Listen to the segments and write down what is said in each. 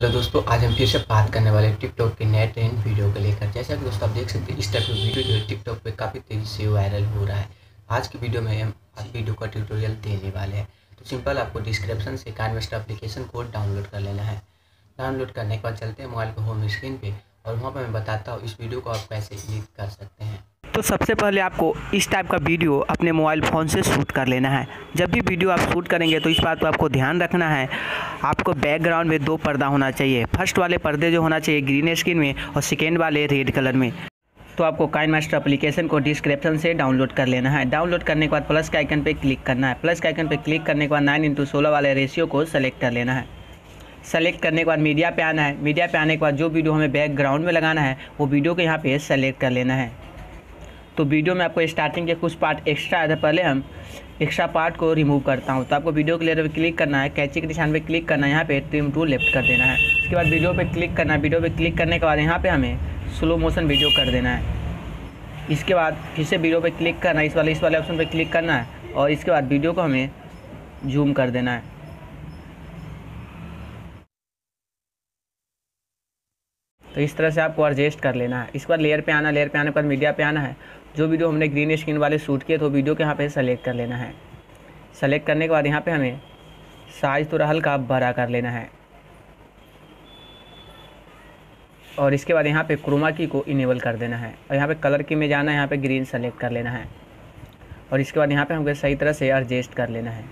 Hello दोस्तों, आज हम फिर से बात करने वाले टिकटॉक के नए ट्रेंड वीडियो को लेकर। जैसा कि दोस्तों आप देख सकते हैं, इस टाइप की वीडियो जो है टिकटॉक पे काफ़ी तेज़ी से वायरल हो रहा है। आज की वीडियो में हम आज वीडियो का ट्यूटोरियल देने वाले हैं। तो सिंपल आपको डिस्क्रिप्शन से कानवेस्ट एप्लीकेशन को डाउनलोड कर लेना है। डाउनलोड करने के बाद चलते हैं मोबाइल को होम स्क्रीन पर और वहाँ पर मैं बताता हूँ इस वीडियो को आप कैसे एडिट कर सकते हैं। तो सबसे पहले आपको इस टाइप का वीडियो अपने मोबाइल फ़ोन से शूट कर लेना है। जब भी वीडियो आप शूट करेंगे तो इस बात को आपको ध्यान रखना है, आपको बैकग्राउंड में दो पर्दा होना चाहिए। फ़र्स्ट वाले पर्दे जो होना चाहिए ग्रीन स्क्रीन में और सेकेंड वाले रेड कलर में। तो आपको काइन मास्टर अप्लीकेशन को डिस्क्रिप्शन से डाउनलोड कर लेना है। डाउनलोड करने के बाद प्लस के आइकन पर क्लिक करना है। प्लस के आइकन पर क्लिक करने के बाद नाइन इंटू सोलह वाले रेशियो को सेलेक्ट कर लेना है। सेलेक्ट करने के बाद मीडिया पे आना है। मीडिया पे आने के बाद जो वीडियो हमें बैकग्राउंड में लगाना है, वो वीडियो को यहाँ पे सेलेक्ट कर लेना है। तो वीडियो में आपको स्टार्टिंग के कुछ पार्ट एक्स्ट्रा आया था पहले हम एक्स्ट्रा पार्ट को रिमूव करता हूँ। तो आपको वीडियो के लेयर पे क्लिक करना है, कैची के निशान पर क्लिक करना है, यहाँ पे ट्रिम टू लेफ़्ट कर देना है। उसके बाद वीडियो पर क्लिक करना है, वीडियो पर क्लिक करने के बाद यहाँ पर हमें स्लो मोशन वीडियो कर देना है। इसके बाद फिर से वीडियो पर क्लिक करना है, इस वाले इस वाले ऑप्शन पर क्लिक करना है और इसके बाद वीडियो को हमें जूम कर देना है। तो इस तरह से आपको एडजस्ट कर लेना है। इसके बाद लेयर पे आना लेयर पे आने पर मीडिया पे आना है। जो वीडियो हमने ग्रीन स्क्रीन वाले शूट किए तो वीडियो के यहाँ पे सेलेक्ट कर लेना है। सेलेक्ट करने के बाद यहाँ पे हमें साइज़ थोड़ा हल्का बड़ा कर लेना है। और इसके बाद यहाँ पे क्रोमा की को इनेबल कर देना है। और यहाँ पे कलर की में जाना है, यहाँ पे ग्रीन सेलेक्ट कर लेना है। और इसके बाद यहाँ पे हमको सही तरह से एडजस्ट कर लेना है।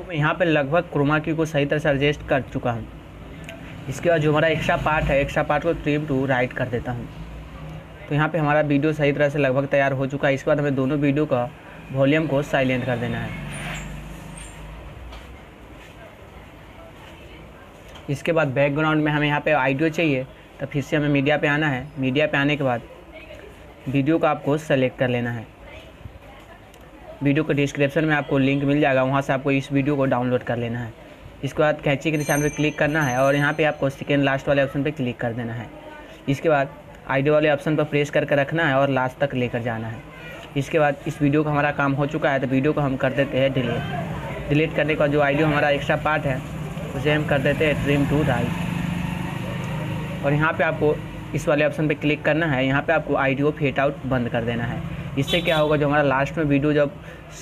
तो मैं यहाँ पे लगभग क्रोमा की को सही तरह से एडजस्ट कर चुका हूँ। इसके बाद जो हमारा एक्स्ट्रा पार्ट है एक्स्ट्रा पार्ट को ट्रिम टू राइट कर देता हूँ। तो यहाँ पे हमारा वीडियो सही तरह से लगभग तैयार हो चुका है। इसके बाद हमें दोनों वीडियो का वॉल्यूम को साइलेंट कर देना है। इसके बाद बैकग्राउंड में हमें यहाँ पे आइडियो चाहिए तो फिर से हमें मीडिया पे आना है। मीडिया पे आने के बाद वीडियो को आपको सेलेक्ट कर लेना है। वीडियो के डिस्क्रिप्शन में आपको लिंक मिल जाएगा, वहाँ से आपको इस वीडियो को डाउनलोड कर लेना है। इसके बाद कैंची के निशान पर क्लिक करना है और यहाँ पर आपको सेकेंड लास्ट वाले ऑप्शन पर क्लिक कर देना है। इसके बाद आइडियो वाले ऑप्शन पर प्रेस करके रखना है और लास्ट तक लेकर जाना है। इसके बाद इस वीडियो का हमारा काम हो चुका है तो वीडियो को हम कर देते हैं डिलीट। डिलीट करने के बाद जो आइडियो हमारा एक्स्ट्रा पार्ट है, उसे हम कर देते हैं ट्रिम टू राइट और यहाँ पे आपको इस वाले ऑप्शन पे क्लिक करना है, यहाँ पे आपको आइडियो फेट आउट बंद कर देना है। इससे क्या होगा, जो हमारा लास्ट में वीडियो जब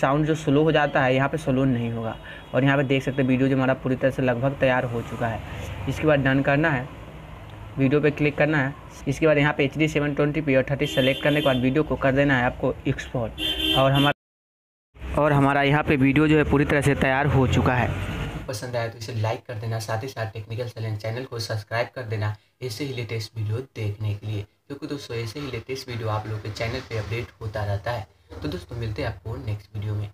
साउंड जो स्लो हो जाता है, यहाँ पे स्लो नहीं होगा। और यहाँ पे देख सकते हैं वीडियो जो हमारा पूरी तरह से लगभग तैयार हो चुका है। इसके बाद डन करना है। वीडियो पे क्लिक करना है। इसके बाद यहाँ पे H D seven twenty P और थर्टी सेलेक्ट करने के बाद वीडियो को कर देना है आपको एक्सपोर्ट और हमारा और हमारा यहाँ पे वीडियो जो है पूरी तरह से तैयार हो चुका है। पसंद आया तो इसे लाइक कर देना, साथ ही साथ टेक्निकल चैनल को सब्सक्राइब कर देना ऐसे ही लेटेस्ट वीडियो देखने के लिए। दोस्तों ऐसे ही लेटेस्ट वीडियो आप लोग के चैनल पे अपडेट होता रहता है। तो दोस्तों, मिलते हैं आपको नेक्स्ट वीडियो में।